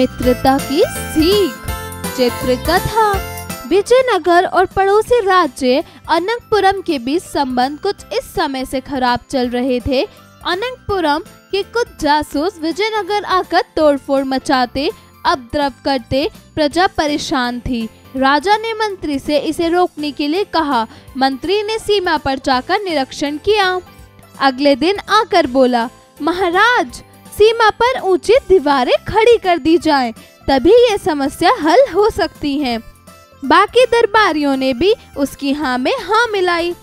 मित्रता की सीख। चित्र कथा, विजयनगर और पड़ोसी राज्य अनंतपुरम के बीच संबंध कुछ इस समय से खराब चल रहे थे। अनंतपुरम के कुछ जासूस विजयनगर आकर तोड़फोड़ मचाते उपद्रव करते, प्रजा परेशान थी। राजा ने मंत्री से इसे रोकने के लिए कहा। मंत्री ने सीमा पर जाकर निरीक्षण किया। अगले दिन आकर बोला, महाराज सीमा पर ऊँची दीवारें खड़ी कर दी जाएँ, तभी ये समस्या हल हो सकती है। बाकी दरबारियों ने भी उसकी हाँ में हाँ मिलाई।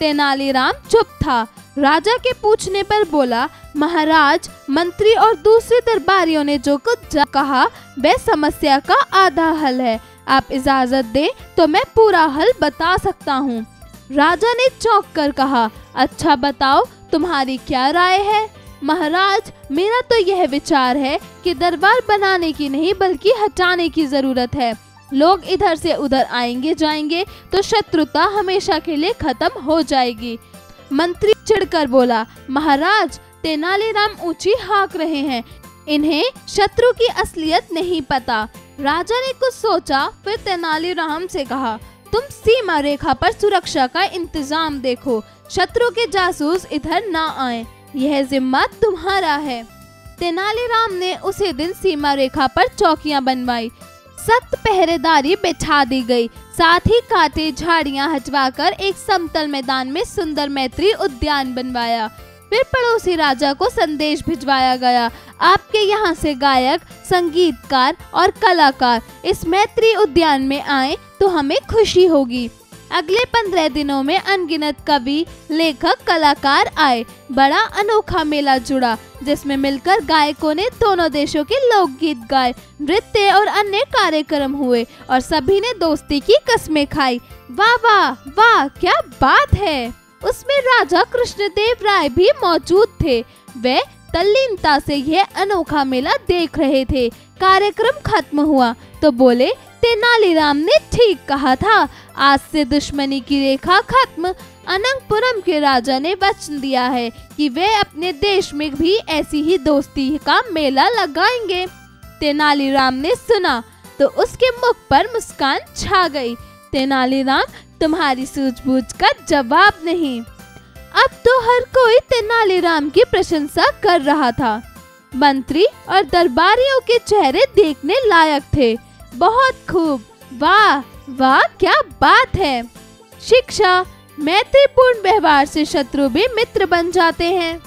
तेनालीराम चुप था। राजा के पूछने पर बोला महाराज मंत्री और दूसरे दरबारियों ने जो कुछ कहा वह समस्या का आधा हल है। आप इजाज़त दें तो मैं पूरा हल बता सकता हूँ। राजा ने चौंक कर कहा अच्छा बताओ तुम्हारी क्या राय है? महाराज, मेरा तो यह विचार है कि दरबार बनाने की नहीं, बल्कि हटाने की ज़रूरत है। लोग इधर से उधर आएँगे जाएँगे तो शत्रुता हमेशा के लिए खत्म हो जाएगी। मंत्री चिढ़कर बोला, महाराज तेनालीराम ऊँची हाक रहे हैं। इन्हें शत्रु की असलियत नहीं पता। राजा ने कुछ सोचा, फिर तेनालीराम से कहा, तुम सीमा रेखा पर सुरक्षा का इंतज़ाम देखो। शत्रु के जासूस इधर ना आए। यह जिम्मा तुम्हारा है। तेनालीराम ने उसी दिन सीमा रेखा पर चौकियाँ बनवाई। सख्त पहरेदारी बैठा दी गई। साथ ही कांटे, झाड़ियाँ हटवाकर एक समतल मैदान में सुंदर मैत्री उद्यान बनवाया। फिर पड़ोसी राजा को संदेश भिजवाया गया। आपके यहाँ से गायक, संगीतकार और कलाकार इस मैत्री उद्यान में आए तो हमें खुशी होगी। अगले पंद्रह दिनों में अनगिनत कवि, लेखक, कलाकार आए। बड़ा अनोखा मेला जुड़ा, जिसमें मिलकर गायकों ने दोनों देशों के लोकगीत गाए। नृत्य और अन्य कार्यक्रम हुए और सभी ने दोस्ती की कस्में खाई। वाह वाह वाह, क्या बात है! उसमें राजा कृष्णदेव राय भी मौजूद थे। वे तल्लीनता से यह अनोखा मेला देख रहे थे। कार्यक्रम खत्म हुआ तो बोले तेनालीराम ने ठीक कहा था। आज से दुश्मनी की रेखा खत्म। अनंतपुरम के राजा ने वचन दिया है कि वे अपने देश में भी ऐसी ही दोस्ती का मेला लगाएँगे। तेनालीराम ने सुना तो उसके मुख पर मुस्कान छा गई। तेनालीराम, तुम्हारी सूझबूझ का जवाब नहीं। अब तो हर कोई तेनालीराम की प्रशंसा कर रहा था। मंत्री और दरबारियों के चेहरे देखने लायक थे। बहुत खूब। वाह वाह, क्या बात है। शिक्षा, मैत्रीपूर्ण व्यवहार से शत्रु भी मित्र बन जाते हैं।